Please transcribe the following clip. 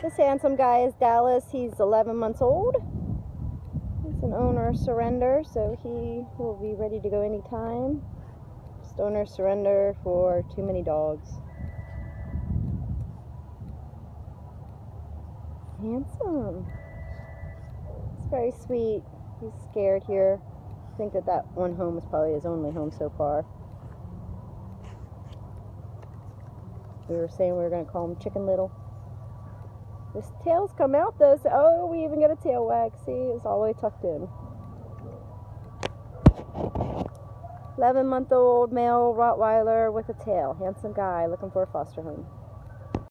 This handsome guy is Dallas. He's 11 months old. He's an owner surrender, so he will be ready to go anytime. Just owner surrender for too many dogs. Handsome. It's very sweet. He's scared here. I think that that one home is probably his only home so far. We were saying we were going to call him Chicken Little. His tail's come out though, so oh, we even got a tail wag. See, it's all the way tucked in. 11 month old male Rottweiler with a tail. Handsome guy looking for a foster home.